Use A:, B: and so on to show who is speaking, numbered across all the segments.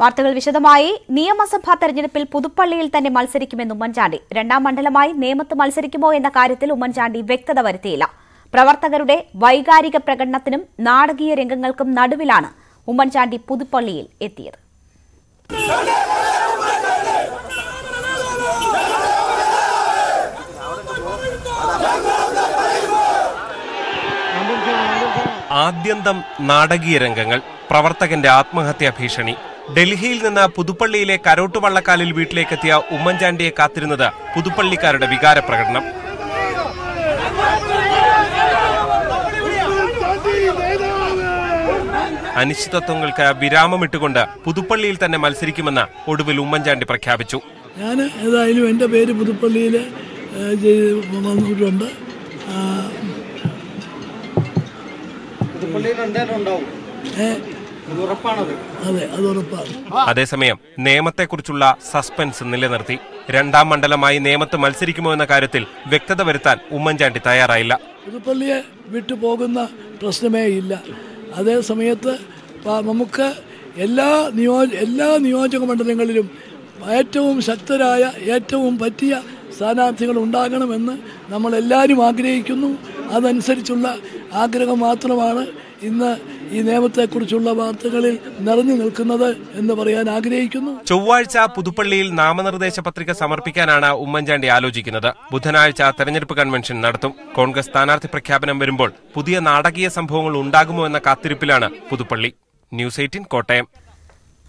A: വാർത്തകൾ വിശദമായി നിയമസഭാ തെരഞ്ഞെടുപ്പിൽ പുതുപ്പള്ളിയിൽ തന്നെ മത്സരിക്കുമെന്ന് ഉമ്മൻചാണ്ടി രണ്ടാം മണ്ഡലമായി നേമത്ത് മത്സരിക്കുമോ എന്ന കാര്യത്തിൽ ഉമ്മൻചാണ്ടി വ്യക്തത വരുത്തിയില്ല പ്രവർത്തകരുടെ വൈകാരിക പ്രകടനത്തിനും നാടകീയ രംഗങ്ങൾക്കും നടുവിലാണ് ഉമ്മൻചാണ്ടി പുതുപ്പള്ളിയിൽ എത്തിയത്
B: ആദ്യന്തം നാടകീയ രംഗങ്ങൾ പ്രവർത്തകന്റെ ആത്മഹത്യാ ഭീഷണി ഡൽഹിയിൽ നിന്ന് പുതുപ്പള്ളിയിലെ കരോട്ട് വള്ളക്കാലിൽ വീട്ടിലേക്കെത്തിയ ഉമ്മൻചാണ്ടിയെ കാത്തിരുന്നത് പുതുപ്പള്ളിക്കാരുടെ വികാരപ്രകടനം അനിശ്ചിതത്വങ്ങൾക്ക് വിരാമമിട്ടുകൊണ്ട് പുതുപ്പള്ളിയിൽ തന്നെ മത്സരിക്കുമെന്ന് ഒടുവിൽ ഉമ്മൻചാണ്ടി പ്രഖ്യാപിച്ചു
C: ഞാൻ ഏതായാലും എൻ്റെ പേര് പുതുപ്പള്ളിയിൽ വന്നിട്ടുണ്ട് പുതുപ്പള്ളിയിൽ ഉണ്ടാവും
B: അതേസമയം നിയമത്തെക്കുറിച്ചുള്ള സസ്പെൻസ് നിലനിർത്തി രണ്ടാം മണ്ഡലമായി നിയമത്ത് മത്സരിക്കുമോ എന്ന കാര്യത്തിൽ വ്യക്തത വരുത്താൻ ഉമ്മൻചാണ്ടി തയ്യാറായില്ല
C: പുതുപ്പള്ളിയെ വിട്ടു പോകുന്ന പ്രശ്നമേ ഇല്ല അതേ സമയത്ത് നമുക്ക് എല്ലാ നിയോ എല്ലാ നിയോജക മണ്ഡലങ്ങളിലും ഏറ്റവും ശക്തരായ ഏറ്റവും പറ്റിയ സ്ഥാനാർത്ഥികൾ ഉണ്ടാകണമെന്ന് നമ്മൾ എല്ലാവരും ആഗ്രഹിക്കുന്നു അതനുസരിച്ചുള്ള ആഗ്രഹം മാത്രമാണ് ഇന്ന് ഈ കുറിച്ചുള്ള വാർത്തകളിൽ നിറഞ്ഞു നിൽക്കുന്നത് എന്ന് പറയാൻ ആഗ്രഹിക്കുന്നു
B: ചൊവ്വാഴ്ച പുതുപ്പള്ളിയിൽ നാമനിർദ്ദേശ പത്രിക സമർപ്പിക്കാനാണ് ഉമ്മൻചാണ്ടി ആലോചിക്കുന്നത് ബുധനാഴ്ച തെരഞ്ഞെടുപ്പ് കൺവെൻഷൻ നടത്തും കോൺഗ്രസ് സ്ഥാനാർത്ഥി പ്രഖ്യാപനം വരുമ്പോൾ പുതിയ നാടകീയ സംഭവങ്ങൾ ഉണ്ടാകുമോ എന്ന കാത്തിരിപ്പിലാണ് പുതുപ്പള്ളി ന്യൂസ് എയ്റ്റീൻ
A: കോട്ടയം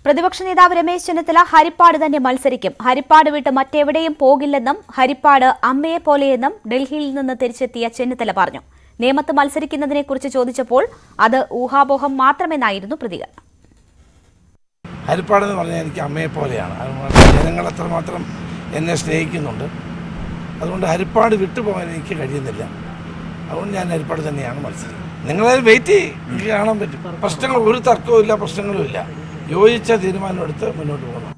A: പ്രതിപക്ഷ നേതാവ് രമേശ് ചെന്നിത്തല ഹരിപ്പാട് തന്നെ മത്സരിക്കും ഹരിപ്പാട് വിട്ട് മറ്റെവിടെയും പോകില്ലെന്നും ഹരിപ്പാട് അമ്മയെ പോലെയെന്നും ഡൽഹിയിൽ നിന്ന് തിരിച്ചെത്തിയ ചെന്നിത്തല പറഞ്ഞു നിയമത്ത് മത്സരിക്കുന്നതിനെക്കുറിച്ച് ചോദിച്ചപ്പോൾ അത് ഊഹാപോഹം മാത്രമെന്നായിരുന്നു പ്രതികരണം
C: ഹരിപ്പാടെന്ന് പറഞ്ഞാൽ എനിക്ക് അമ്മയെ പോലെയാണ് ജനങ്ങൾ അത്രമാത്രം എന്നെ സ്നേഹിക്കുന്നുണ്ട് അതുകൊണ്ട് ഹരിപ്പാട് വിട്ടുപോകാൻ എനിക്ക് കഴിയുന്നില്ല അതുകൊണ്ട് ഞാൻ ഹരിപ്പാട് തന്നെയാണ് മത്സരിക്കുന്നത് നിങ്ങളത് വെയിറ്റ് ചെയ്യും കാണാൻ പറ്റും പ്രശ്നങ്ങൾ ഒരു തർക്കവുമില്ല ഇല്ല യോജിച്ച തീരുമാനമെടുത്ത് മുന്നോട്ട് പോകണം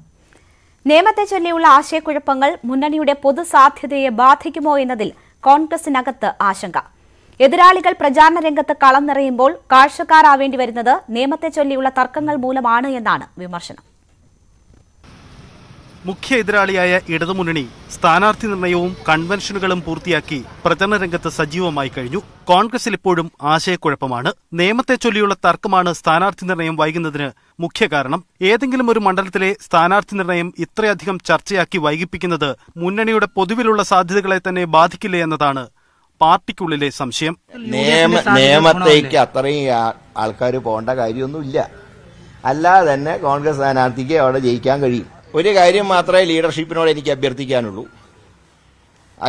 A: നിയമത്തെ ചൊല്ലിയുള്ള ആശയക്കുഴപ്പങ്ങൾ മുന്നണിയുടെ പൊതുസാധ്യതയെ ബാധിക്കുമോ എന്നതിൽ കോൺഗ്രസിനകത്ത് ആശങ്ക എതിരാളികൾ പ്രചാരണ രംഗത്ത് കളം നിറയുമ്പോൾ കാഴ്ചക്കാരാവേണ്ടി വരുന്നത് നിയമത്തെ ചൊല്ലിയുള്ള തർക്കങ്ങൾ മൂലമാണ് എന്നാണ് വിമർശനം
D: മുഖ്യ എതിരാളിയായ ഇടതുമുന്നണി സ്ഥാനാർത്ഥി നിർണയവും കൺവെൻഷനുകളും പൂർത്തിയാക്കി പ്രചരണ രംഗത്ത് സജീവമായി കഴിഞ്ഞു കോൺഗ്രസിൽ ഇപ്പോഴും ആശയക്കുഴപ്പമാണ് നിയമത്തെ ചൊല്ലിയുള്ള തർക്കമാണ് സ്ഥാനാർത്ഥി നിർണയം വൈകുന്നതിന് മുഖ്യ കാരണം ഏതെങ്കിലും ഒരു മണ്ഡലത്തിലെ സ്ഥാനാർത്ഥി നിർണയം ഇത്രയധികം ചർച്ചയാക്കി വൈകിപ്പിക്കുന്നത് മുന്നണിയുടെ പൊതുവിലുള്ള സാധ്യതകളെ തന്നെ ബാധിക്കില്ലേ എന്നതാണ് പാർട്ടിക്കുള്ളിലെ സംശയം നിയമത്തേക്ക്
E: അത്രയും ആൾക്കാർ പോകേണ്ട കാര്യമൊന്നുമില്ല അല്ലാതെ തന്നെ കോൺഗ്രസ് സ്ഥാനാർത്ഥിക്ക് അവിടെ ജയിക്കാൻ കഴിയും ഒരു കാര്യം മാത്രമേ ലീഡർഷിപ്പിനോട് എനിക്ക് അഭ്യർത്ഥിക്കാനുള്ളൂ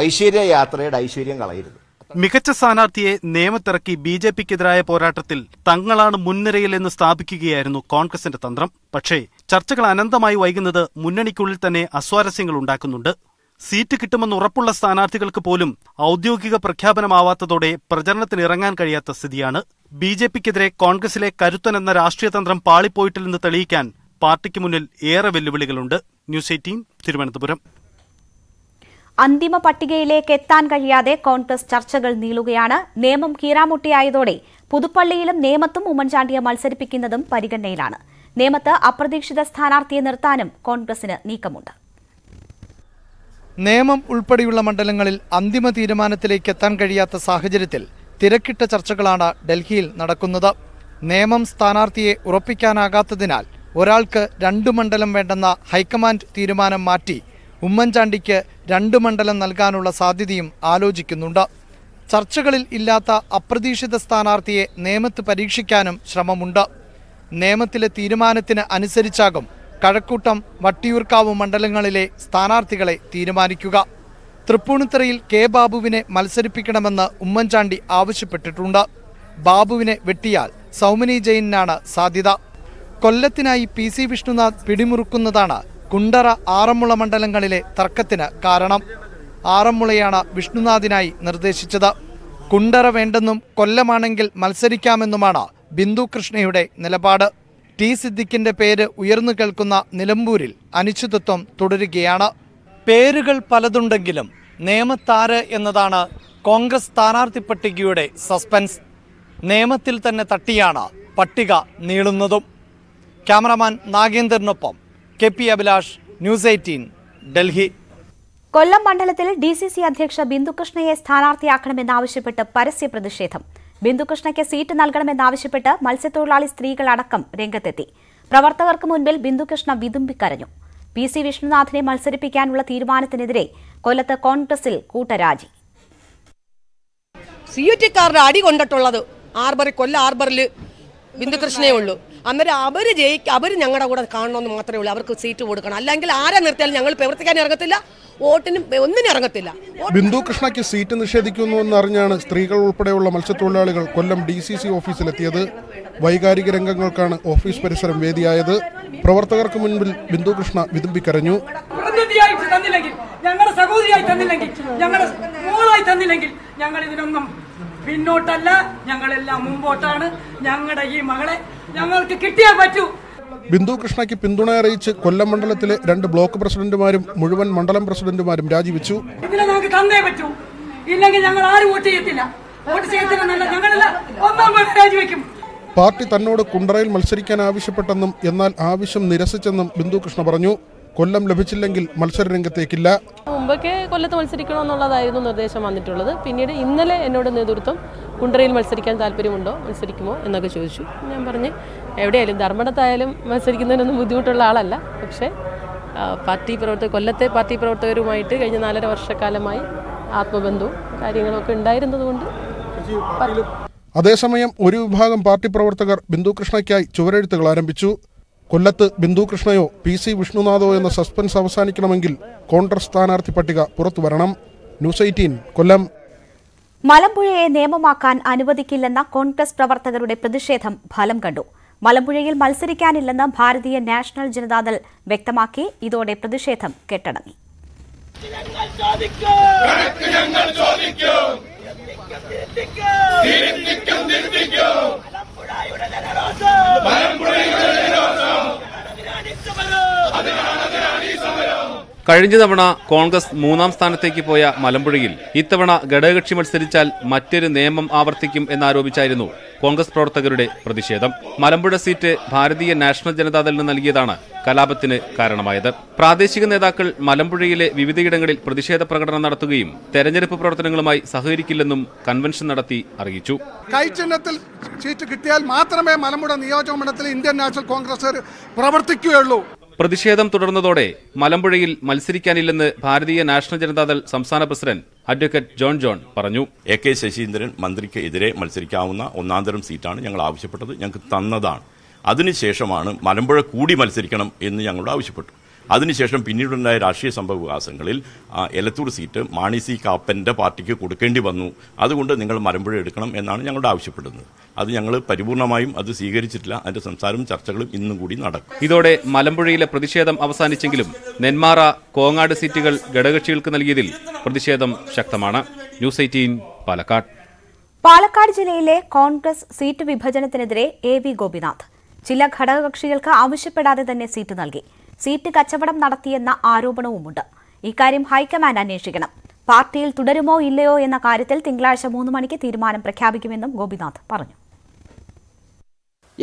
E: ഐശ്വര്യ യാത്രയുടെ ഐശ്വര്യം കളയരുത് മികച്ച സ്ഥാനാർത്ഥിയെ
D: നിയമത്തിറക്കി ബി ജെ പിക്കെതിരായ പോരാട്ടത്തിൽ തങ്ങളാണ് മുൻനിരയിലെന്ന് സ്ഥാപിക്കുകയായിരുന്നു കോൺഗ്രസിന്റെ തന്ത്രം പക്ഷേ ചർച്ചകൾ അനന്തമായി വൈകുന്നത് മുന്നണിക്കുള്ളിൽ തന്നെ അസ്വാരസ്യങ്ങൾ ഉണ്ടാക്കുന്നുണ്ട് സീറ്റ് കിട്ടുമെന്ന് ഉറപ്പുള്ള സ്ഥാനാർത്ഥികൾക്ക് പോലും ഔദ്യോഗിക പ്രഖ്യാപനമാവാത്തതോടെ പ്രചരണത്തിനിറങ്ങാൻ കഴിയാത്ത സ്ഥിതിയാണ് ബി ജെ പിക്കെതിരെ കോൺഗ്രസിലെ കരുത്തൻ എന്ന രാഷ്ട്രീയതന്ത്രം പാളിപ്പോയിട്ടില്ലെന്ന് തെളിയിക്കാൻ പാർട്ടിക്ക് മുന്നിൽ ഏറെ വെല്ലുവിളികളുണ്ട് ന്യൂസ് എയ്റ്റീൻ തിരുവനന്തപുരം
A: അന്തിമ പട്ടികയിലേക്ക് എത്താൻ കഴിയാതെ കോൺഗ്രസ് ചർച്ചകൾ നീളുകയാണ് നിയമം കീറാമുട്ടിയായതോടെ പുതുപ്പള്ളിയിലും നേമത്തും ഉമ്മൻചാണ്ടിയെ മത്സരിപ്പിക്കുന്നതും പരിഗണനയിലാണ് നേമത്ത് അപ്രതീക്ഷിത സ്ഥാനാർത്ഥിയെ നിർത്താനും കോൺഗ്രസിന് നീക്കമുണ്ട്
F: നേമം ഉൾപ്പെടെയുള്ള മണ്ഡലങ്ങളിൽ അന്തിമ തീരുമാനത്തിലേക്ക് എത്താൻ കഴിയാത്ത സാഹചര്യത്തിൽ തിരക്കിട്ട ചർച്ചകളാണ് ഡൽഹിയിൽ നടക്കുന്നത് നേമം സ്ഥാനാർത്ഥിയെ ഉറപ്പിക്കാനാകാത്തതിനാൽ ഒരാൾക്ക് രണ്ട് മണ്ഡലം വേണ്ടെന്ന ഹൈക്കമാൻഡ് തീരുമാനം മാറ്റി ഉമ്മൻചാണ്ടിക്ക് രണ്ട് മണ്ഡലം നൽകാനുള്ള സാധ്യതയും ആലോചിക്കുന്നുണ്ട് ചർച്ചകളിൽ ഇല്ലാത്ത അപ്രതീക്ഷിത സ്ഥാനാർത്ഥിയെ നിയമത്ത് പരീക്ഷിക്കാനും ശ്രമമുണ്ട് നേമത്തിലെ തീരുമാനത്തിന് അനുസരിച്ചാകും കഴക്കൂട്ടം വട്ടിയൂർക്കാവ് മണ്ഡലങ്ങളിലെ സ്ഥാനാർത്ഥികളെ തീരുമാനിക്കുക തൃപ്പൂണിത്തറയിൽ കെ ബാബുവിനെ മത്സരിപ്പിക്കണമെന്ന് ഉമ്മൻചാണ്ടി ആവശ്യപ്പെട്ടിട്ടുണ്ട് ബാബുവിനെ വെട്ടിയാൽ സൗമിനി ജെയിനാണ് സാധ്യത കൊല്ലത്തിനായി പി സി വിഷ്ണുനാഥ് പിടിമുറുക്കുന്നതാണ് കുണ്ടറ ആറന്മുള മണ്ഡലങ്ങളിലെ തർക്കത്തിന് കാരണം ആറന്മുളയാണ് വിഷ്ണുനാഥിനായി നിർദ്ദേശിച്ചത് കുണ്ടറ വേണ്ടെന്നും കൊല്ലമാണെങ്കിൽ മത്സരിക്കാമെന്നുമാണ് ബിന്ദു കൃഷ്ണയുടെ നിലപാട് ടി സിദ്ദിഖിന്റെ പേര് ഉയർന്നു കേൾക്കുന്ന നിലമ്പൂരിൽ അനിശ്ചിതത്വം തുടരുകയാണ് പേരുകൾ പലതുണ്ടെങ്കിലും നേമത്താര് എന്നതാണ് കോൺഗ്രസ് സ്ഥാനാർത്ഥി പട്ടികയുടെ സസ്പെൻസ് നേമത്തിൽ തന്നെ തട്ടിയാണ് പട്ടിക നീളുന്നതും ക്യാമറമാൻ നാഗേന്ദ്രനൊപ്പം K P Abhilash news eighteen Delhi
A: Kollam മണ്ഡലത്തിൽ ഡി സി സി അധ്യക്ഷ ബിന്ദുകൃഷ്ണയെ സ്ഥാനാർത്ഥിയാക്കണമെന്നാവശ്യപ്പെട്ട് പരസ്യ പ്രതിഷേധം ബിന്ദുകൃഷ്ണയ്ക്ക് സീറ്റ് നൽകണമെന്നാവശ്യപ്പെട്ട് മത്സ്യത്തൊഴിലാളി സ്ത്രീകളടക്കം രംഗത്തെത്തി പ്രവർത്തകർക്ക് മുൻപിൽ ബിന്ദുകൃഷ്ണ വിതുമ്പിക്കരഞ്ഞു പി സി വിഷ്ണുനാഥിനെ മത്സരിപ്പിക്കാനുള്ള തീരുമാനത്തിനെതിരെ കൊല്ലത്ത് കോൺഗ്രസിൽ കൂട്ടരാജി സിയുറ്റിക്കാരുടെ അടി കൊണ്ടിട്ടുള്ളത് ആർബറി കൊല്ല ആർബറിൽ ബിന്ദുകൃഷ്ണേ ഉള്ളൂ അന്നേരം അവർ
G: ജയിക്കും അവർ ഞങ്ങളുടെ കൂടെ കാണണമെന്ന് മാത്രമേ ഉള്ളൂ അവർക്ക് സീറ്റ് കൊടുക്കണം അല്ലെങ്കിൽ ആരെ നിർത്തിയാലും ഞങ്ങൾ പ്രവർത്തിക്കാൻ ഇറങ്ങത്തില്ല
B: വോട്ടിനും ഒന്നിനും ഇറങ്ങത്തില്ല
G: ബിന്ദു കൃഷ്ണയ്ക്ക് സീറ്റ് നിഷേധിക്കുന്നു എന്നറിഞ്ഞാണ് സ്ത്രീകൾ ഉൾപ്പെടെയുള്ള മത്സ്യത്തൊഴിലാളികൾ കൊല്ലം ഡി സി സി ഓഫീസിലെത്തിയത് വൈകാരിക രംഗങ്ങൾക്കാണ് ഓഫീസ് പരിസരം വേദിയായത് പ്രവർത്തകർക്ക് മുൻപിൽ ബിന്ദു കൃഷ്ണ വിതുമ്പിക്കരഞ്ഞു
H: ഞങ്ങളുടെ സഹോദരിയായി തന്നില്ലെങ്കിൽ ഞങ്ങളുടെ മോളായി തന്നില്ലെങ്കിൽ ഞങ്ങൾ ഇതിനൊന്നും പിന്നോട്ടല്ല ഞങ്ങളെല്ലാം മുമ്പോട്ടാണ് ഞങ്ങളുടെ ഈ മകളെ ഞങ്ങൾക്ക് കിട്ടിയേ പറ്റൂ
G: ബിന്ദു കൃഷ്ണയ്ക്ക് പിന്തുണ അറിയിച്ച് കൊല്ലം മണ്ഡലത്തിലെ രണ്ട് ബ്ലോക്ക് പ്രസിഡന്റുമാരും മുഴുവൻ മണ്ഡലം പ്രസിഡന്റുമാരും രാജിവെച്ചു
H: ഇതിനെ നമുക്ക് തന്നേ പറ്റൂ ഇല്ലെങ്കിൽ ഞങ്ങൾ ആരും വോട്ട് ചെയ്യത്തില്ല വോട്ട് ചെയ്യത്തില്ലെന്നല്ല ഞങ്ങളെല്ലാം രാജിവെക്കും
G: പാർട്ടി തന്നോട് കുണ്ടറയിൽ മത്സരിക്കാൻ ആവശ്യപ്പെട്ടെന്നും എന്നാൽ ആവശ്യം നിരസിച്ചെന്നും ബിന്ദു കൃഷ്ണ പറഞ്ഞു കൊല്ലം ലഭിച്ചില്ലെങ്കിൽ മത്സരരംഗത്തേക്കില്ല
B: മുമ്പൊക്കെ കൊല്ലത്ത് മത്സരിക്കണമെന്നുള്ളതായിരുന്നു നിർദ്ദേശം വന്നിട്ടുള്ളത് പിന്നീട് ഇന്നലെ എന്നോട് നേതൃത്വം കുണ്ടറയിൽ മത്സരിക്കാൻ താല്പര്യമുണ്ടോ മത്സരിക്കുമോ എന്നൊക്കെ ചോദിച്ചു ഞാൻ പറഞ്ഞ് എവിടെയായാലും ധർമ്മടത്തായാലും മത്സരിക്കുന്നതിനൊന്നും ബുദ്ധിമുട്ടുള്ള ആളല്ല പക്ഷേ പാർട്ടി പ്രവർത്തക കൊല്ലത്തെ പാർട്ടി പ്രവർത്തകരുമായിട്ട് കഴിഞ്ഞ നാലര വർഷക്കാലമായി ആത്മബന്ധവും കാര്യങ്ങളൊക്കെ ഉണ്ടായിരുന്നതുകൊണ്ട്
G: അതേസമയം ഒരു വിഭാഗം പാർട്ടി പ്രവർത്തകർ ബിന്ദു കൃഷ്ണയ്ക്കായി ചുവരെഴുത്തുകൾ ആരംഭിച്ചു കൊല്ലത്ത് ബിന്ദു കൃഷ്ണയോ പി സി വിഷ്ണുനാഥോ എന്ന സസ്പെൻസ് അവസാനിക്കണമെങ്കിൽ കോൺഗ്രസ് സ്ഥാനാർത്ഥി പട്ടിക പുറത്തുവരണം ന്യൂസ് എയ്റ്റീൻ കൊല്ലം
A: മലമ്പുഴയെ നിയമമാക്കാൻ അനുവദിക്കില്ലെന്ന കോൺഗ്രസ് പ്രവർത്തകരുടെ പ്രതിഷേധം ഫലം കണ്ടു മലമ്പുഴയിൽ മത്സരിക്കാനില്ലെന്ന് ഭാരതീയ നാഷണൽ ജനതാദൾ വ്യക്തമാക്കി ഇതോടെ പ്രതിഷേധം കെട്ടടങ്ങി
C: ഞങ്ങൾ അതിനാണ്
B: അതിനാണ് ഈ സമരം കഴിഞ്ഞ തവണ കോൺഗ്രസ് മൂന്നാം സ്ഥാനത്തേക്ക് പോയ മലമ്പുഴയിൽ ഇത്തവണ ഘടകകക്ഷി മത്സരിച്ചാൽ മറ്റൊരു നിയമം ആവർത്തിക്കും എന്നാരോപിച്ചായിരുന്നു കോൺഗ്രസ് പ്രവർത്തകരുടെ പ്രതിഷേധം മലമ്പുഴ സീറ്റ് ഭാരതീയ നാഷണൽ ജനതാദളിന് നൽകിയതാണ് കലാപത്തിന് കാരണമായത് പ്രാദേശിക നേതാക്കൾ മലമ്പുഴയിലെ വിവിധയിടങ്ങളിൽ പ്രതിഷേധ പ്രകടനം നടത്തുകയും തെരഞ്ഞെടുപ്പ് പ്രവർത്തനങ്ങളുമായി സഹകരിക്കില്ലെന്നും കൺവെൻഷൻ നടത്തി അറിയിച്ചു
G: കൈചിഹ്നത്തിൽ സീറ്റ് കിട്ടിയാൽ മാത്രമേ മലമ്പുഴ നിയോജക മണ്ഡലത്തിൽ ഇന്ത്യൻ നാഷണൽ കോൺഗ്രസ് പ്രവർത്തിക്കുകയുള്ളൂ
B: പ്രതിഷേധം തുടർന്നതോടെ മലമ്പുഴയിൽ മത്സരിക്കാനില്ലെന്ന് ഭാരതീയ
D: നാഷണൽ ജനതാദൾ സംസ്ഥാന പ്രസിഡന്റ് അഡ്വക്കേറ്റ് ജോൺ ജോൺ പറഞ്ഞു എ കെ ശശീന്ദ്രൻ മന്ത്രിക്ക് എതിരെ മത്സരിക്കാവുന്ന ഒന്നാന്തരം സീറ്റാണ് ഞങ്ങൾ ആവശ്യപ്പെട്ടത് ഞങ്ങൾക്ക് തന്നതാണ് അതിനുശേഷമാണ് മലമ്പുഴ കൂടി മത്സരിക്കണം എന്ന് ഞങ്ങളോട് ആവശ്യപ്പെട്ടു അതിനുശേഷം പിന്നീടുണ്ടായ രാഷ്ട്രീയ ആ എലത്തൂർ സീറ്റ് മാണി സി കാപ്പൻ്റെ പാർട്ടിക്ക് കൊടുക്കേണ്ടി വന്നു അതുകൊണ്ട് നിങ്ങൾ മലമ്പുഴ എടുക്കണം എന്നാണ് ഞങ്ങളുടെ ആവശ്യപ്പെടുന്നത് അത് ഞങ്ങൾ പരിപൂർണമായും അത് സ്വീകരിച്ചിട്ടില്ല അതിന്റെ സംസാരവും ചർച്ചകളും ഇന്നും കൂടി
B: നടക്കും ഇതോടെ മലമ്പുഴയിലെ പ്രതിഷേധം അവസാനിച്ചെങ്കിലും നെന്മാറ കോങ്ങാട് സീറ്റുകൾ ഘടകക്ഷികൾക്ക് നൽകിയതിൽ പ്രതിഷേധം ശക്തമാണ് ന്യൂസ് എയ്റ്റീൻ പാലക്കാട്
A: പാലക്കാട് ജില്ലയിലെ കോൺഗ്രസ് സീറ്റ് വിഭജനത്തിനെതിരെ എ വി ഗോപിനാഥ് ചില ഘടകകക്ഷികൾക്ക് ആവശ്യപ്പെടാതെ തന്നെ സീറ്റ് നൽകി സീറ്റ് കച്ചവടം നടത്തിയെന്ന ആരോപണവുമുണ്ട് ഇക്കാര്യം ഹൈക്കമാൻഡ് അന്വേഷിക്കണം പാർട്ടിയിൽ തുടരുമോ ഇല്ലയോ എന്ന കാര്യത്തിൽ തിങ്കളാഴ്ച മൂന്ന് മണിക്ക് തീരുമാനം പ്രഖ്യാപിക്കുമെന്നും ഗോപിനാഥ് പറഞ്ഞു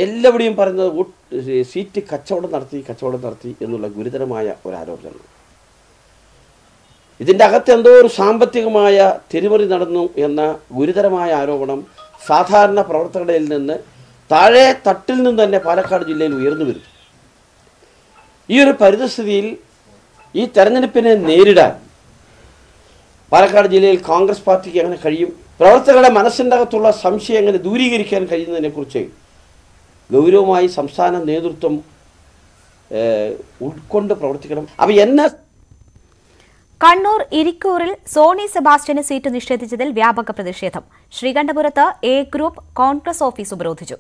D: എല്ലാവരുടെയും പറയുന്നത് സീറ്റ് കച്ചവടം നടത്തി കച്ചവടം നടത്തി എന്നുള്ള ഗുരുതരമായ ഒരു ആരോപണം ഇതിൻ്റെ അകത്ത് എന്തോ ഒരു സാമ്പത്തികമായ തിരിമറി നടന്നു എന്ന ഗുരുതരമായ ആരോപണം സാധാരണ പ്രവർത്തകരിൽ നിന്ന് താഴെ തട്ടിൽ നിന്ന് തന്നെ പാലക്കാട് ജില്ലയിൽ ഉയർന്നു വരും ഈ ഒരു പരിതസ്ഥിതിയിൽ ഈ തെരഞ്ഞെടുപ്പിനെ നേരിടാൻ പാലക്കാട് ജില്ലയിൽ കോൺഗ്രസ് പാർട്ടിക്ക് എങ്ങനെ കഴിയും പ്രവർത്തകരുടെ മനസ്സിൻ്റെ അകത്തുള്ള സംശയം എങ്ങനെ ദൂരീകരിക്കാൻ കഴിയുന്നതിനെക്കുറിച്ച് ഗൗരവമായി സംസ്ഥാന നേതൃത്വം ഉൾക്കൊണ്ട് പ്രവർത്തിക്കണം അപ്പം എന്നെ
A: കണ്ണൂർ ഇരിക്കൂറിൽ സോണി സെബാസ്റ്റ്യന് സീറ്റ് നിഷേധിച്ചതിൽ വ്യാപക പ്രതിഷേധം ശ്രീകണ്ഠപുരത്ത് എ ഗ്രൂപ്പ് കോൺഗ്രസ് ഓഫീസ് ഉപരോധിച്ചു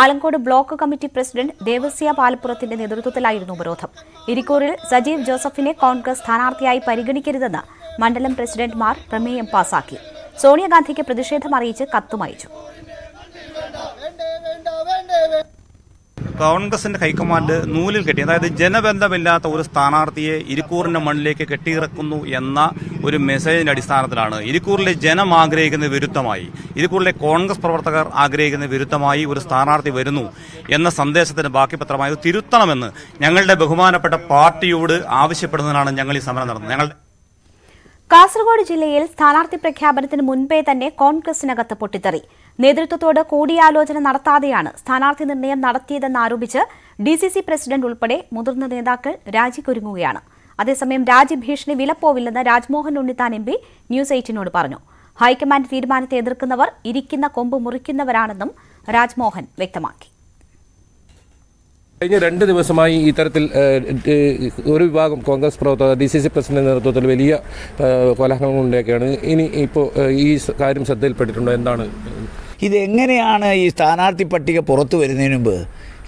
A: Alangode block committee president Devasya പാലപ്പുറത്തിന്റെ നേതൃത്വത്തിലായിരുന്നു ഉപരോധം ഇരിക്കൂറിൽ സജീവ് ജോസഫിനെ കോൺഗ്രസ് സ്ഥാനാർത്ഥിയായി പരിഗണിക്കരുതെന്ന് മണ്ഡലം പ്രസിഡന്റുമാർ പ്രമേയം പാസാക്കി സോണിയാഗാന്ധിക്ക് പ്രതിഷേധം അറിയിച്ച് കത്തുമയച്ചു
D: കോൺഗ്രസിന്റെ ഹൈക്കമാൻഡ് നൂലിൽ കെട്ടി അതായത് ജനബന്ധമില്ലാത്ത ഒരു സ്ഥാനാർത്ഥിയെ ഇരിക്കൂറിന്റെ മണ്ണിലേക്ക് കെട്ടിയിറക്കുന്നു എന്ന ഒരു മെസ്സേജിന്റെ അടിസ്ഥാനത്തിലാണ് ഇരിക്കൂറിലെ ജനം ആഗ്രഹിക്കുന്ന വിരുദ്ധമായി ഇരിക്കൂറിലെ കോൺഗ്രസ് പ്രവർത്തകർ ആഗ്രഹിക്കുന്ന വിരുദ്ധമായി ഒരു സ്ഥാനാർത്ഥി വരുന്നു എന്ന സന്ദേശത്തിന് ബാക്കി പത്രമായത് തിരുത്തണമെന്ന് ഞങ്ങളുടെ ബഹുമാനപ്പെട്ട പാർട്ടിയോട് ആവശ്യപ്പെടുന്നതിനാണ് ഞങ്ങൾ ഈ സമരം നടന്നത് ഞങ്ങൾ
A: കാസർഗോഡ് ജില്ലയിൽ സ്ഥാനാർത്ഥി പ്രഖ്യാപനത്തിന് മുൻപേ തന്നെ കോൺഗ്രസിനകത്ത് പൊട്ടിത്തെറി നേതൃത്വത്തോട് കൂടിയാലോചന നടത്താതെയാണ് സ്ഥാനാർത്ഥി നിർണയം നടത്തിയതെന്നാരോപിച്ച് ഡി സി സി പ്രസിഡന്റ് ഉൾപ്പെടെ മുതിർന്ന നേതാക്കൾ രാജിക്കൊരുങ്ങുകയാണ് അതേസമയം രാജ്യഭീഷണി വിലപ്പോവില്ലെന്ന് Rajmohan Unnithan M P news എയ്റ്റിനോട് പറഞ്ഞു ഹൈക്കമാൻഡ് തീരുമാനത്തെ എതിർക്കുന്നവർ ഇരിക്കുന്ന കൊമ്പ് മുറിക്കുന്നവരാണെന്നും രാജ്മോഹൻ വ്യക്തമാക്കി
G: കഴിഞ്ഞ രണ്ട്
B: ദിവസമായി ഇത്തരത്തിൽ ഒരു വിഭാഗം കോൺഗ്രസ് പ്രവർത്തകർ ഡി സി സി പ്രസിഡന്റ് നേതൃത്വത്തിൽ വലിയ
D: കോലാഹലങ്ങളുണ്ടൊക്കെയാണ് ഇനി ഇപ്പോൾ ഈ കാര്യം ശ്രദ്ധയിൽപ്പെട്ടിട്ടുണ്ടോ എന്താണ് ഇതെങ്ങനെയാണ് ഈ സ്ഥാനാർത്ഥി പട്ടിക പുറത്തു വരുന്നതിന് മുമ്പ്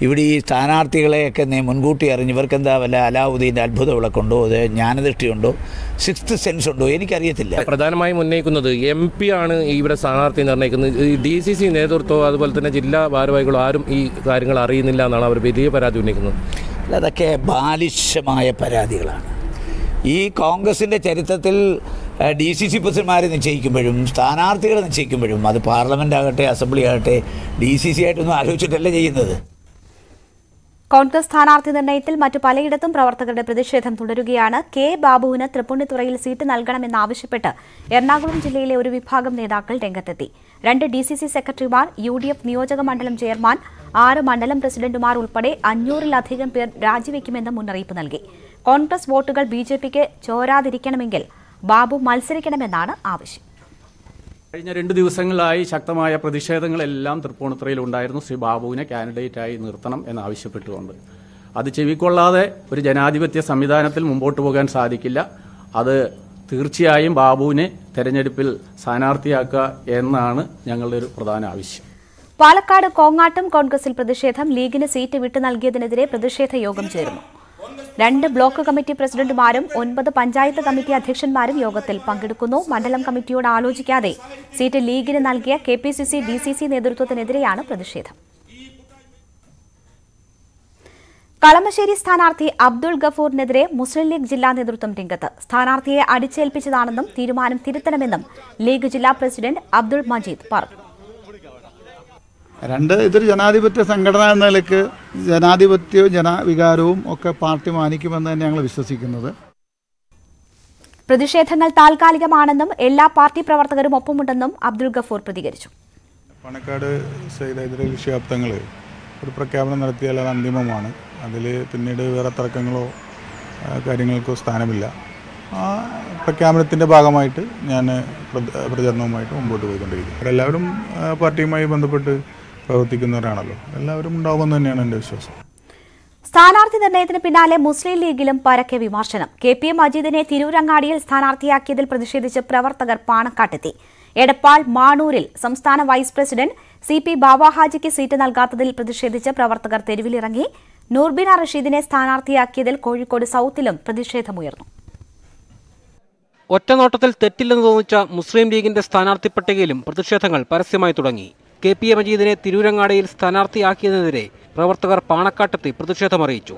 D: ഇവിടെ ഈ സ്ഥാനാർത്ഥികളെയൊക്കെ മുൻകൂട്ടി അറിഞ്ഞ് എന്താ വല്ല അലാവുദ്ദീൻ്റെ അത്ഭുത വിളക്കുണ്ടോ അത് ജ്ഞാനദൃഷ്ടിയുണ്ടോ സിക്സ്ത്
H: സെൻസ് ഉണ്ടോ എനിക്കറിയത്തില്ല പ്രധാനമായും ഉന്നയിക്കുന്നത് എം പി ആണ് ഇവിടെ സ്ഥാനാർത്ഥി നിർണ്ണയിക്കുന്നത് ഈ ഡി സി സി നേതൃത്വം അതുപോലെ തന്നെ ജില്ലാ ഭാരവാഹികളും ആരും ഈ കാര്യങ്ങൾ അറിയുന്നില്ല എന്നാണ് അവർ വലിയ പരാതി
D: ഉന്നയിക്കുന്നത് അതൊക്കെ ബാലിശമായ പരാതികളാണ് ഈ കോൺഗ്രസിൻ്റെ ചരിത്രത്തിൽ ഡി സി സി പ്രസിഡന്മാരെ നിശ്ചയിക്കുമ്പോഴും സ്ഥാനാർത്ഥികളെ നിശ്ചയിക്കുമ്പോഴും അത് പാർലമെന്റ് ആകട്ടെ അസംബ്ലി ആകട്ടെ ഡി സി സി ആയിട്ടൊന്നും ആലോചിച്ചിട്ടല്ല ചെയ്യുന്നത്
A: കോൺഗ്രസ് സ്ഥാനാർത്ഥി നിർണയത്തിൽ മറ്റു പലയിടത്തും പ്രവർത്തകരുടെ പ്രതിഷേധം തുടരുകയാണ് കെ ബാബുവിന് തൃപ്പുണ്ണിത്തുറയിൽ സീറ്റ് നൽകണമെന്നാവശ്യപ്പെട്ട് എറണാകുളം ജില്ലയിലെ ഒരു വിഭാഗം നേതാക്കൾ രംഗത്തെത്തി രണ്ട് ഡി സി സി സെക്രട്ടറിമാർ യു ഡി എഫ് നിയോജക മണ്ഡലം ചെയർമാൻ ആറ് മണ്ഡലം പ്രസിഡന്റുമാർ ഉൾപ്പെടെ അഞ്ഞൂറിലധികം പേർ രാജിവെക്കുമെന്ന് മുന്നറിയിപ്പ് നൽകി കോൺഗ്രസ് വോട്ടുകൾ ബി ജെ പിക്ക് ചോരാതിരിക്കണമെങ്കിൽ ബാബു മത്സരിക്കണമെന്നാണ് ആവശ്യം
D: കഴിഞ്ഞ രണ്ട് ദിവസങ്ങളായി ശക്തമായ പ്രതിഷേധങ്ങളെല്ലാം തൃപ്പൂണിത്തറയിൽ ഉണ്ടായിരുന്നു ശ്രീ ബാബുവിനെ കാൻഡിഡേറ്റായി നിർത്തണം എന്നാവശ്യപ്പെട്ടുകൊണ്ട് അത് ചെവിക്കൊള്ളാതെ ഒരു ജനാധിപത്യ സംവിധാനത്തിൽ മുമ്പോട്ട് പോകാൻ സാധിക്കില്ല അത് തീർച്ചയായും ബാബുവിനെ തെരഞ്ഞെടുപ്പിൽ സ്ഥാനാർത്ഥിയാക്കുക എന്നാണ് ഞങ്ങളുടെ ഒരു പ്രധാന ആവശ്യം
A: പാലക്കാട് കോങ്ങാട്ടം കോൺഗ്രസിൽ പ്രതിഷേധം ലീഗിന് സീറ്റ് വിട്ടു നൽകിയതിനെതിരെ പ്രതിഷേധ യോഗം ചേർന്നു രണ്ട് ബ്ലോക്ക് കമ്മിറ്റി പ്രസിഡന്റുമാരും ഒൻപത് പഞ്ചായത്ത് കമ്മിറ്റി അധ്യക്ഷന്മാരും യോഗത്തിൽ പങ്കെടുക്കുന്നു മണ്ഡലം കമ്മിറ്റിയോട് ആലോചിക്കാതെ സീറ്റ് ലീഗിന് നൽകിയ K P C C D C C നേതൃത്വത്തിനെതിരെയാണ് പ്രതിഷേധം കളമശ്ശേരി സ്ഥാനാർത്ഥി അബ്ദുൾ ഗഫൂറിനെതിരെ മുസ്ലിം ലീഗ് ജില്ലാ നേതൃത്വം രംഗത്ത് സ്ഥാനാർത്ഥിയെ അടിച്ചേൽപ്പിച്ചതാണെന്നും തീരുമാനം തിരുത്തണമെന്നും ലീഗ് ജില്ലാ പ്രസിഡന്റ് അബ്ദുൾ മജീദ് പറഞ്ഞു
G: രണ്ട് ഇതൊരു ജനാധിപത്യ സംഘടന എന്ന നിലയ്ക്ക് ജനാധിപത്യവും ജനവികാരവും ഒക്കെ പാർട്ടി മാനിക്കുമെന്ന് തന്നെ ഞങ്ങൾ വിശ്വസിക്കുന്നത്
A: പ്രതിഷേധങ്ങൾ താൽക്കാലികമാണെന്നും എല്ലാ പാർട്ടി പ്രവർത്തകരും ഒപ്പമുണ്ടെന്നും അബ്ദുൾ ഗഫൂർ പ്രതികരിച്ചു
G: പണക്കാട് ശൈലേന്ദ്ര വിഷയാപ്തങ്ങൾ ഒരു പ്രഖ്യാപനം നടത്തിയാൽ അത് അന്തിമമാണ് അതിൽ പിന്നീട് വേറെ തർക്കങ്ങളോ കാര്യങ്ങൾക്കോ സ്ഥാനമില്ല ആ പ്രഖ്യാപനത്തിൻ്റെ ഭാഗമായിട്ട് ഞാൻ പ്രചരണവുമായിട്ട് മുമ്പോട്ട് പോയിക്കൊണ്ടിരിക്കും അവരെല്ലാവരും പാർട്ടിയുമായി ബന്ധപ്പെട്ട് പ്രവർത്തിക്കുന്നവരാണല്ലോ എല്ലാവരും ഉണ്ടാവുമെന്ന് തന്നെയാണ് എൻ്റെ വിശ്വാസം
A: സ്ഥാനാർത്ഥി നിർണയത്തിന് പിന്നാലെ മുസ്ലിം ലീഗിലും പരക്കെ വിമർശനം കെ പി എം അജീദിനെ തിരൂരങ്ങാടിയിൽ സ്ഥാനാർത്ഥിയാക്കിയതിൽ പ്രതിഷേധിച്ച് പ്രവർത്തകർ പാണക്കാട്ടെത്തി എടപ്പാൾ മാണൂരിൽ സംസ്ഥാന വൈസ് പ്രസിഡന്റ് സി പി ബാബാഹാജിക്ക് സീറ്റ് നൽകാത്തതിൽ പ്രതിഷേധിച്ച് പ്രവർത്തകർ തെരുവിലിറങ്ങി നൂർബിന റഷീദിനെ സ്ഥാനാർത്ഥിയാക്കിയതിൽ കോഴിക്കോട് സൌത്തിലും പ്രതിഷേധമുയർന്നു
H: ഒറ്റനോട്ടത്തിൽ തെറ്റില്ലെന്ന് തോന്നിച്ച മുസ്ലിം ലീഗിന്റെ സ്ഥാനാർത്ഥി പട്ടികയിലും പ്രതിഷേധങ്ങൾ പരസ്യമായി തുടങ്ങി കെ പി എ മജീദിനെ തിരൂരങ്ങാടിയിൽ സ്ഥാനാർത്ഥിയാക്കിയതിനെതിരെ പ്രവർത്തകർ പാണക്കാട്ടെത്തി പ്രതിഷേധമറിയിച്ചു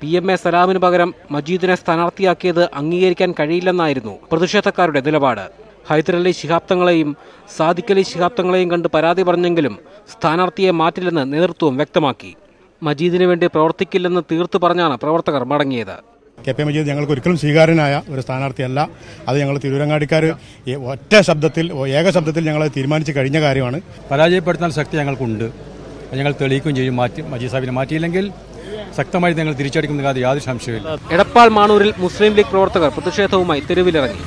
H: പി എം എ സലാമിന് പകരം മജീദിനെ സ്ഥാനാർത്ഥിയാക്കിയത് അംഗീകരിക്കാൻ കഴിയില്ലെന്നായിരുന്നു പ്രതിഷേധക്കാരുടെ നിലപാട് ഹൈദരലി ശിഹാബ്ദങ്ങളെയും സാദിഖലി ശിഹാബ്ദങ്ങളെയും കണ്ട് പരാതി പറഞ്ഞെങ്കിലും സ്ഥാനാർത്ഥിയെ മാറ്റില്ലെന്ന് നേതൃത്വം വ്യക്തമാക്കി മജീദിനു വേണ്ടി പ്രവർത്തിക്കില്ലെന്ന് തീർത്തു പറഞ്ഞാണ് പ്രവർത്തകർ മടങ്ങിയത്
C: കെ പി മജീദ് ഞങ്ങൾക്ക് ഒരിക്കലും സ്വീകാര്യനായ ഒരു സ്ഥാനാർത്ഥിയല്ല അത് ഞങ്ങൾ തിരൂരങ്ങാടിക്കാർ ഒറ്റ ശബ്ദത്തിൽ ഏക ശബ്ദത്തിൽ ഞങ്ങൾ തീരുമാനിച്ച് കഴിഞ്ഞ കാര്യമാണ്
D: പരാജയപ്പെടുത്താൻ ശക്തി ഞങ്ങൾക്കുണ്ട് ഞങ്ങൾ തെളിയിക്കുകയും ചെയ്യും മാറ്റി മജീദ് സാഹിബിനെ മാറ്റിയില്ലെങ്കിൽ ശക്തമായി
H: ഞങ്ങൾ തിരിച്ചടിക്കുന്ന കാര്യം യാതൊരു സംശയമില്ല എടപ്പാൾ മാണൂരിൽ മുസ്ലിം ലീഗ് പ്രവർത്തകർ പ്രതിഷേധവുമായി തെരുവിലിറങ്ങി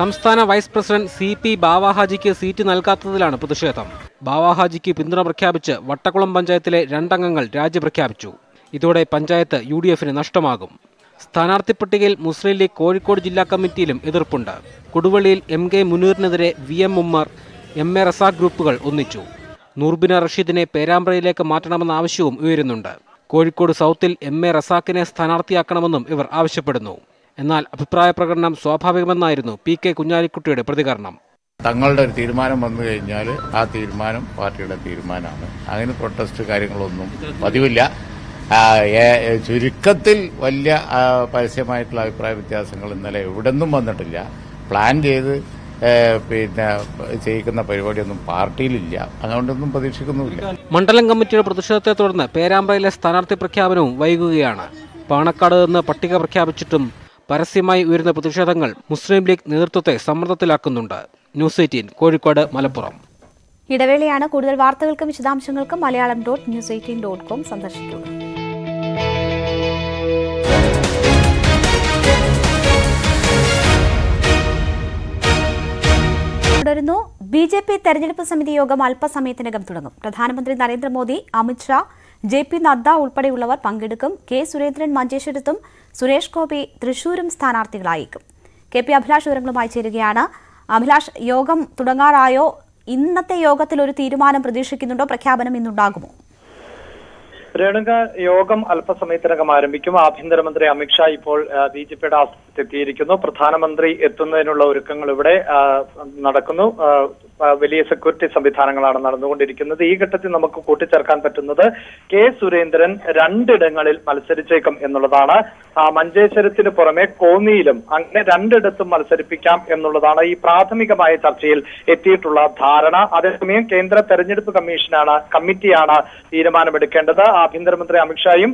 H: സംസ്ഥാന വൈസ് പ്രസിഡന്റ് സി പി ബാവാഹാജിക്ക് സീറ്റ് നൽകാത്തതിലാണ് പ്രതിഷേധം ബാവാഹാജിക്ക് പിന്തുണ പ്രഖ്യാപിച്ച് വട്ടക്കുളം പഞ്ചായത്തിലെ രണ്ടംഗങ്ങൾ രാജി പ്രഖ്യാപിച്ചു ഇതോടെ പഞ്ചായത്ത് യു ഡി എഫിന് നഷ്ടമാകും സ്ഥാനാർത്ഥി പട്ടികയിൽ മുസ്ലിം ലീഗ് കോഴിക്കോട് ജില്ലാ കമ്മിറ്റിയിലും എതിർപ്പുണ്ട് കൊടുവള്ളിയിൽ എം കെ മുനീറിനെതിരെ V M Ummer M A Razak ഗ്രൂപ്പുകൾ ഒന്നിച്ചു നൂർബിന റഷീദിനെ പേരാമ്പ്രയിലേക്ക് മാറ്റണമെന്ന ആവശ്യവും ഉയരുന്നുണ്ട് കോഴിക്കോട് സൗത്തിൽ എം എ റസാഖിനെ സ്ഥാനാർത്ഥിയാക്കണമെന്നും ഇവർ ആവശ്യപ്പെടുന്നു എന്നാൽ അഭിപ്രായ പ്രകടനം സ്വാഭാവികമെന്നായിരുന്നു പി കെ കുഞ്ഞാലിക്കുട്ടിയുടെ പ്രതികരണം തങ്ങളുടെ ഒരു തീരുമാനം വന്നു കഴിഞ്ഞാൽ ആ തീരുമാനം പാർട്ടിയുടെ തീരുമാനമാണ് അങ്ങനെ പ്രൊട്ടസ്റ്റ് കാര്യങ്ങളൊന്നും പതിവില്ല
C: ചുരുക്കത്തിൽ വലിയ പരസ്യമായിട്ടുള്ള അഭിപ്രായ വ്യത്യാസങ്ങൾ ഇന്നലെ എവിടെ നിന്നും വന്നിട്ടില്ല പ്ലാൻ ചെയ്ത് പിന്നെ ചെയ്യിക്കുന്ന പരിപാടിയൊന്നും
H: പാർട്ടിയിലില്ല അതുകൊണ്ടൊന്നും പ്രതീക്ഷിക്കുന്നുമില്ല മണ്ഡലം കമ്മിറ്റിയുടെ പ്രതിഷേധത്തെ തുടർന്ന് പേരാമ്പ്രയിലെ സ്ഥാനാർത്ഥി പ്രഖ്യാപനവും വൈകുകയാണ് പാണക്കാട് നിന്ന് പട്ടിക പ്രഖ്യാപിച്ചിട്ടും പരസ്യമായി ഉയരുന്ന പ്രതിഷേധങ്ങൾ മുസ്ലിം ലീഗ് നേതൃത്വത്തെ സമ്മർദ്ദത്തിലാക്കുന്നുണ്ട് ന്യൂസ് എയ്റ്റീൻ കോഴിക്കോട് മലപ്പുറം
A: ഇടവേളയാണ് കൂടുതൽ വാർത്തകൾക്കും വിശദാംശങ്ങൾക്കും Malayalam dot news eighteen dot com സന്ദർശിക്കുക തുടരുന്നു ബി ജെ പി തെരഞ്ഞെടുപ്പ് സമിതി യോഗം അല്പസമയത്തിനകം തുടങ്ങും പ്രധാനമന്ത്രി നരേന്ദ്രമോദി അമിത്ഷാ ജെ പി നദ്ദ ഉൾപ്പെടെയുള്ളവർ പങ്കെടുക്കും കെ സുരേന്ദ്രൻ മഞ്ചേശ്വരത്തും സുരേഷ് ഗോപി തൃശൂരും സ്ഥാനാർത്ഥികളായേക്കും കെ പി അഭിലാഷ് വിവരങ്ങളുമായി ചേരുകയാണ് അഭിലാഷ് യോഗം തുടങ്ങാറായോ ഇന്നത്തെ യോഗത്തിൽ ഒരു തീരുമാനം പ്രതീക്ഷിക്കുന്നുണ്ടോ പ്രഖ്യാപനം ഇന്നുണ്ടാകുമോ
C: രേണുക യോഗം അല്പസമയത്തിനകം ആരംഭിക്കും ആഭ്യന്തരമന്ത്രി അമിത്ഷാ ഇപ്പോൾ ബി ജെ പിയുടെ ആസ്ഥാനത്തെത്തിയിരിക്കുന്നു പ്രധാനമന്ത്രി എത്തുന്നതിനുള്ള ഒരുക്കങ്ങൾ ഇവിടെ നടക്കുന്നു വലിയ സെക്യൂരിറ്റി സംവിധാനങ്ങളാണ് നടന്നുകൊണ്ടിരിക്കുന്നത് ഈ ഘട്ടത്തിൽ നമുക്ക് കൂട്ടിച്ചേർക്കാൻ പറ്റുന്നത് കെ സുരേന്ദ്രൻ രണ്ടിടങ്ങളിൽ മത്സരിച്ചേക്കും എന്നുള്ളതാണ് മഞ്ചേശ്വരത്തിന് പുറമെ കോന്നിയിലും അങ്ങനെ രണ്ടിടത്തും മത്സരിപ്പിക്കാം എന്നുള്ളതാണ് ഈ പ്രാഥമികമായ ചർച്ചയിൽ എത്തിയിട്ടുള്ള ധാരണ അതേസമയം കേന്ദ്ര തെരഞ്ഞെടുപ്പ് കമ്മീഷനാണ് കമ്മിറ്റിയാണ് തീരുമാനമെടുക്കേണ്ടത് ആ ആഭ്യന്തരമന്ത്രി അമിത്ഷായും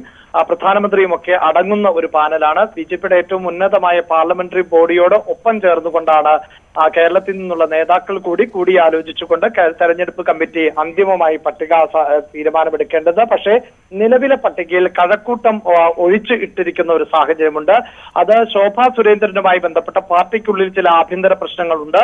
C: പ്രധാനമന്ത്രിയുമൊക്കെ അടങ്ങുന്ന ഒരു പാനലാണ് ബി ജെ പിയുടെ ഏറ്റവും ഉന്നതമായ പാർലമെന്ററി ബോഡിയോട് ഒപ്പം ചേർന്നുകൊണ്ടാണ് കേരളത്തിൽ നിന്നുള്ള നേതാക്കൾ കൂടി കൂടിയാലോചിച്ചുകൊണ്ട് തെരഞ്ഞെടുപ്പ് കമ്മിറ്റി അന്തിമമായി പട്ടിക തീരുമാനമെടുക്കേണ്ടത് പക്ഷേ നിലവിലെ പട്ടികയിൽ കഴക്കൂട്ടം ഒഴിച്ചു ഇട്ടിരിക്കുന്ന ഒരു സാഹചര്യമുണ്ട് അത് ശോഭാ സുരേന്ദ്രനുമായി ബന്ധപ്പെട്ട പാർട്ടിക്കുള്ളിൽ ചില ആഭ്യന്തര പ്രശ്നങ്ങളുണ്ട്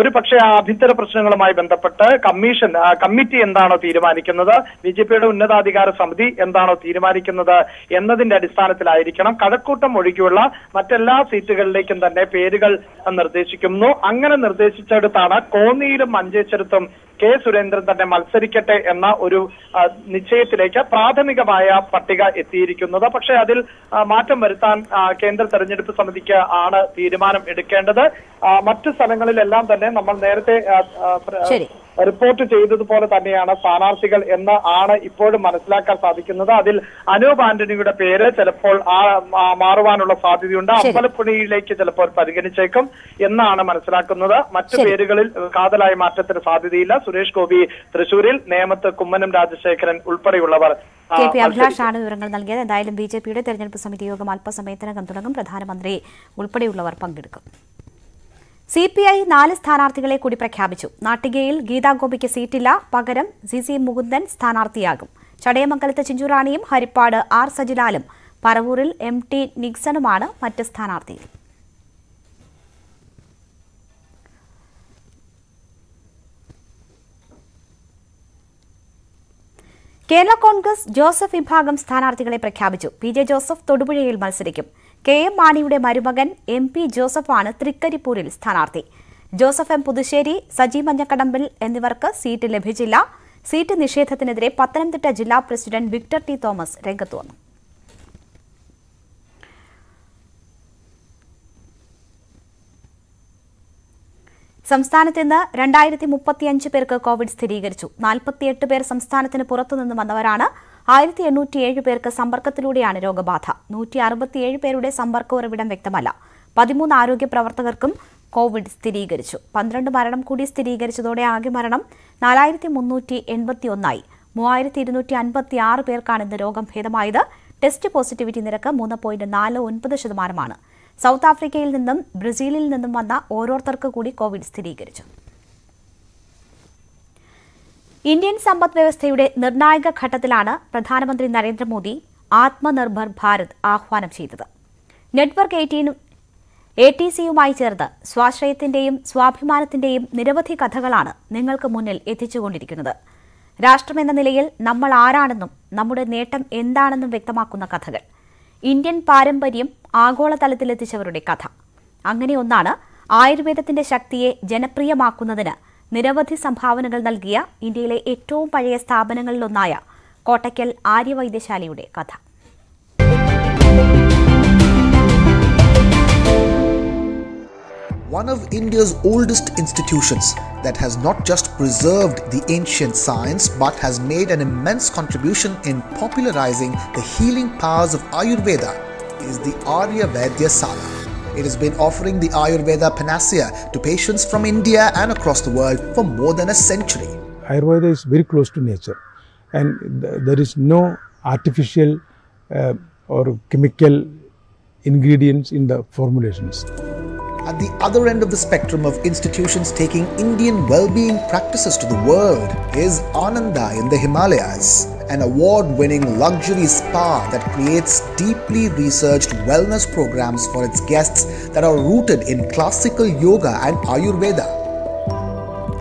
C: ഒരു പക്ഷേ ആ ആഭ്യന്തര പ്രശ്നങ്ങളുമായി ബന്ധപ്പെട്ട് കമ്മീഷൻ കമ്മിറ്റി എന്താണോ തീരുമാനിക്കുന്നത് ബി ജെ പിയുടെ ഉന്നതാധികാര സമിതി എന്താണോ തീരുമാനിക്കുന്നത് എന്നതിന്റെ അടിസ്ഥാനത്തിലായിരിക്കണം കഴക്കൂട്ടം ഒഴികെയുള്ള മറ്റെല്ലാ സീറ്റുകളിലേക്കും തന്നെ പേരുകൾ നിർദ്ദേശിക്കുന്നു അങ്ങനെ നിർദ്ദേശിച്ചെടുത്താണ് കോന്നിയിലും മഞ്ചേശ്വരത്തും കെ സുരേന്ദ്രൻ തന്നെ മത്സരിക്കട്ടെ എന്ന ഒരു നിശ്ചയത്തിലേക്ക് പ്രാഥമികമായ പട്ടിക എത്തിയിരിക്കുന്നത് പക്ഷേ അതിൽ മാറ്റം വരുത്താൻ കേന്ദ്ര തെരഞ്ഞെടുപ്പ് സമിതിക്ക് ആണ് തീരുമാനം എടുക്കേണ്ടത് മറ്റു സ്ഥലങ്ങളിലെല്ലാം തന്നെ നമ്മൾ നേരത്തെ റിപ്പോർട്ട് ചെയ്തതുപോലെ തന്നെയാണ് സ്ഥാനാർത്ഥികൾ എന്ന് ആണ് ഇപ്പോഴും മനസ്സിലാക്കാൻ സാധിക്കുന്നത് അതിൽ അനൂപ് ആന്റണിയുടെ പേര് ചിലപ്പോൾ മാറുവാനുള്ള സാധ്യതയുണ്ട് അമ്പലപ്പുഴയിലേക്ക് ചിലപ്പോൾ പരിഗണിച്ചേക്കും എന്നാണ് മനസ്സിലാക്കുന്നത് മറ്റു പേരുകളിൽ കാതലായ മാറ്റത്തിന് സാധ്യതയില്ല സുരേഷ് ഗോപി തൃശൂരിൽ നേമത്ത് കുമ്മനം രാജശേഖരൻ ഉൾപ്പെടെയുള്ളവർ കെ പി അഭിലാഷാണ്
A: വിവരങ്ങൾ നൽകിയത് എന്തായാലും ബി ജെ പിയുടെ തെരഞ്ഞെടുപ്പ് സമിതി യോഗം അല്പസമയത്തിനകം തുടങ്ങും പ്രധാനമന്ത്രി ഉൾപ്പെടെയുള്ളവർ പങ്കെടുക്കും സി പി ഐ നാല് സ്ഥാനാർത്ഥികളെ കൂടി പ്രഖ്യാപിച്ചു നാട്ടികയിൽ ഗീതാഗോപിക്ക് സീറ്റില്ല പകരം സി സി മുകുന്ദൻ സ്ഥാനാർത്ഥിയാകും ചടയമംഗലത്ത് ചിഞ്ചുറാണിയും ഹരിപ്പാട് ആർ സജിലാലും പറവൂരിൽ എം ടി നിക്സണുമാണ് മറ്റ് സ്ഥാനാർത്ഥികൾ കേരള കോൺഗ്രസ് ജോസഫ് വിഭാഗം സ്ഥാനാർത്ഥികളെ പ്രഖ്യാപിച്ചു പി ജെ ജോസഫ് തൊടുപുഴയിൽ മത്സരിക്കും കെ എം മാണിയുടെ മരുമകൻ എം പി ജോസഫാണ് തൃക്കരിപ്പൂരിൽ സ്ഥാനാർത്ഥി ജോസഫ് എം പുതുശ്ശേരി സജി മഞ്ഞക്കടമ്പിൽ എന്നിവർക്ക് സീറ്റ് ലഭിച്ചില്ല സീറ്റ് നിഷേധത്തിനെതിരെ പത്തനംതിട്ട ജില്ലാ പ്രസിഡന്റ് വിക്ടർ ടി തോമസ് രംഗത്തുവന്നു സംസ്ഥാനത്ത് ഇന്ന് രണ്ടായിരത്തി മുപ്പത്തിയഞ്ച് പേർക്ക് കോവിഡ് സ്ഥിരീകരിച്ചു നാൽപ്പത്തിയെട്ട് പേർ സംസ്ഥാനത്തിന് പുറത്തുനിന്ന് വന്നവരാണ് ആയിരത്തി എണ്ണൂറ്റിയേഴ് പേർക്ക് സമ്പർക്കത്തിലൂടെയാണ് രോഗബാധ നൂറ്റി അറുപത്തിയേഴ് പേരുടെ സമ്പർക്ക ഉറവിടം വ്യക്തമല്ല പതിമൂന്ന് ആരോഗ്യ പ്രവർത്തകർക്കും കോവിഡ് സ്ഥിരീകരിച്ചു പന്ത്രണ്ട് മരണം കൂടി സ്ഥിരീകരിച്ചതോടെ ആകെ മരണം നാലായിരത്തി മുന്നൂറ്റി എൺപത്തി ഒന്നായി മൂവായിരത്തി ഇരുന്നൂറ്റി അൻപത്തി ആറ് പേർക്കാണ് ഇന്ന് രോഗം ഭേദമായത് ടെസ്റ്റ് പോസിറ്റിവിറ്റി നിരക്ക് മൂന്ന് പോയിന്റ് നാല് ഒൻപത് ശതമാനമാണ് സൗത്ത് ആഫ്രിക്കയിൽ നിന്നും ബ്രസീലിൽ നിന്നും വന്ന ഓരോരുത്തർക്ക് കൂടി കോവിഡ് സ്ഥിരീകരിച്ചു ഇന്ത്യൻ സമ്പദ് വ്യവസ്ഥയുടെ നിർണായക ഘട്ടത്തിലാണ് പ്രധാനമന്ത്രി നരേന്ദ്രമോദി ആത്മനിർഭർ ഭാരത് ആഹ്വാനം ചെയ്തത് നെറ്റ്വർക്ക് എയ്റ്റീനും എ ടി സിയുമായി ചേർത്ത് സ്വാശ്രയത്തിന്റെയും സ്വാഭിമാനത്തിന്റെയും നിരവധി കഥകളാണ് നിങ്ങൾക്ക് മുന്നിൽ എത്തിച്ചുകൊണ്ടിരിക്കുന്നത് രാഷ്ട്രമെന്ന നിലയിൽ നമ്മൾ ആരാണെന്നും നമ്മുടെ നേട്ടം എന്താണെന്നും വ്യക്തമാക്കുന്ന കഥകൾ ഇന്ത്യൻ പാരമ്പര്യം ആഗോളതലത്തിലെത്തിച്ചവരുടെ കഥ അങ്ങനെയൊന്നാണ് ആയുർവേദത്തിന്റെ ശക്തിയെ ജനപ്രിയമാക്കുന്നതിന് നിരവധി സംഭാവനകൾ നൽകിയ ഇന്ത്യയിലെ ഏറ്റവും പഴയ സ്ഥാപനങ്ങളിലൊന്നായ കോട്ടയ്ക്കൽ ആര്യവൈദ്യശാലയുടെ കഥ
E: one of India's oldest institutions that has not just preserved the ancient science but has made an immense contribution in popularizing the healing powers of Ayurveda is the Arya Vaidya Sala. It has been offering the Ayurveda panacea to patients from India and across the world for more than a century.
G: Ayurveda is very close to nature and there is no artificial uh, or chemical ingredients in the formulations
E: at the other end of the spectrum of institutions taking Indian well being practices to the world is Ananda in the Himalayas, an award winning luxury spa that creates deeply researched wellness programs for its guests that are rooted in classical yoga and Ayurveda.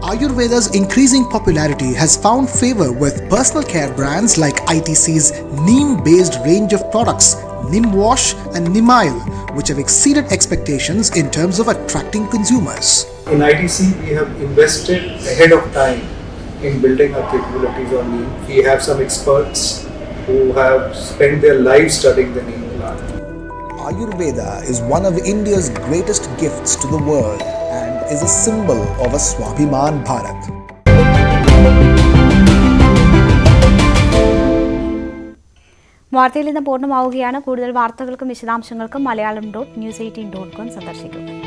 E: Ayurveda's increasing popularity has found favor with personal care brands like ITC's neem based range of products Nimwash and Nimile, which have exceeded expectations in terms of attracting consumers. In ITC,
F: we have invested ahead of time in building our capabilities on NEEM. We have some experts who have spent their lives studying the NEEM plant.
E: Ayurveda is one of India's greatest gifts to the world and is a symbol of a Swabhiman Bharat.
A: വാർത്തയിൽ നിന്ന് പൂർണ്ണമാവുകയാണ് കൂടുതൽ വാർത്തകൾക്കും വിശദാംശങ്ങൾക്കും Malayalam dot news eighteen dot com സന്ദർശിക്കും